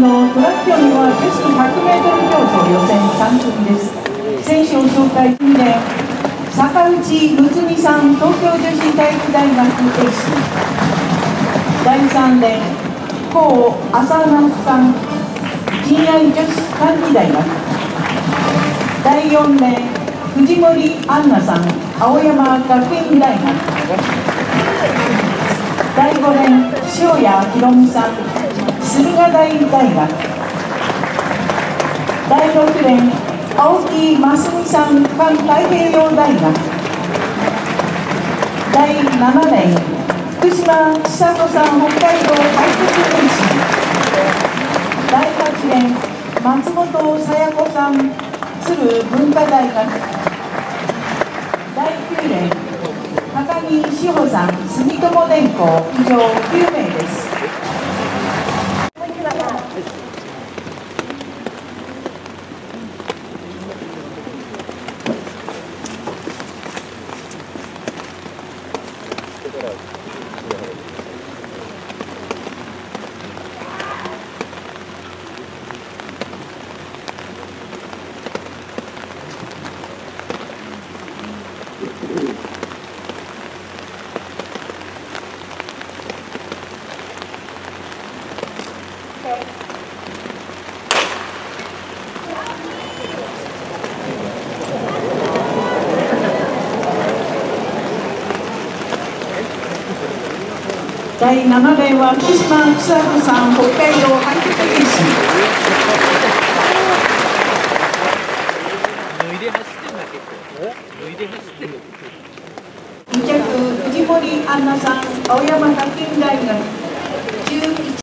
のトラック競技は女子 100m 競争予選3組です。選手を紹介2年坂内睦美さん東京女子体育大学エース第3年高浅野さん親愛女子短期大学。第4年藤森杏奈さん青山学院大学。第5年塩谷博美さん駿河台大学第6年青木真澄さん環太平洋大学第7年福島千里さん北海道開設練習第8年松本さや子さん鶴文化大学第9年高木志保さん住友電工以上9名です。করা আছে Okay. 第7名は福島千里さん北海道ハイテク練習脱いで走ってんだ脱いで走ってる2着藤森杏奈さん青山学院大学